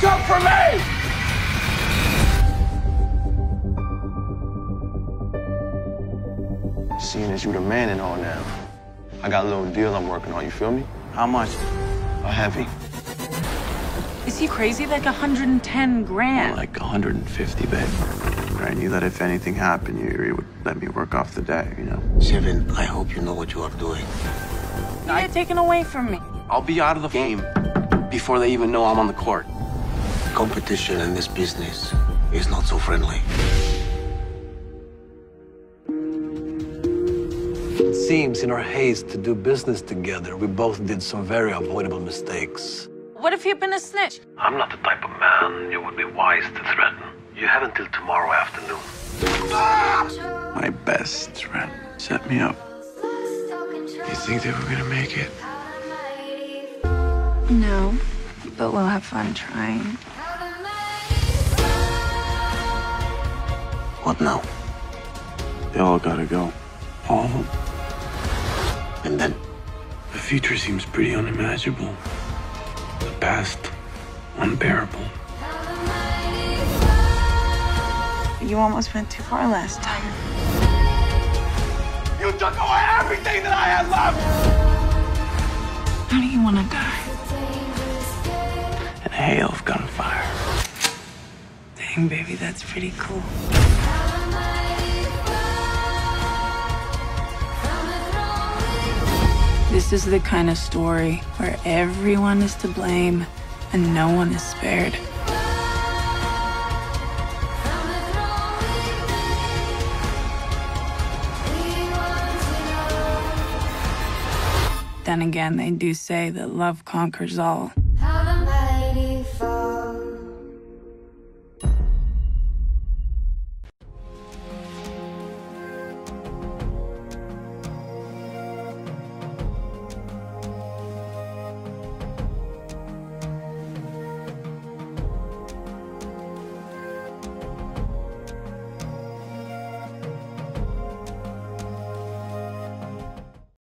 What's up for me? Seeing as you the man and all now, I got a little deal I'm working on, you feel me? How much? A heavy. Is he crazy? Like 110 grand. Like 150, babe. I knew that if anything happened, you, you would let me work off the day, you know? Seven, I hope you know what you are doing. You get taken away from me. I'll be out of the game before they even know I'm on the court. Competition in this business is not so friendly. It seems in our haste to do business together, we both did some very avoidable mistakes. What if you've been a snitch? I'm not the type of man you would be wise to threaten. You have until tomorrow afternoon. My best friend set me up. You think they were gonna make it? No, but we'll have fun trying. What now? They all gotta go. All of them. And then? The future seems pretty unimaginable. The past, unbearable. You almost went too far last time. You took away everything that I had left! How do you want to die? And a hail of gunfire. Dang, baby, that's pretty cool. This is the kind of story where everyone is to blame and no one is spared. Then again, they do say that love conquers all.